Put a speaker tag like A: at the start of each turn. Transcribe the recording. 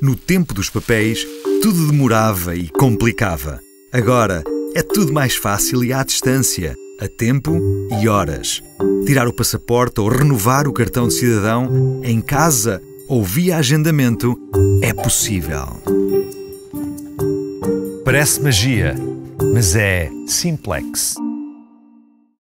A: No tempo dos papéis, tudo demorava e complicava. Agora é tudo mais fácil e à distância, a tempo e horas. Tirar o passaporte ou renovar o cartão de cidadão em casa ou via agendamento é possível.
B: Parece magia, mas é simplex.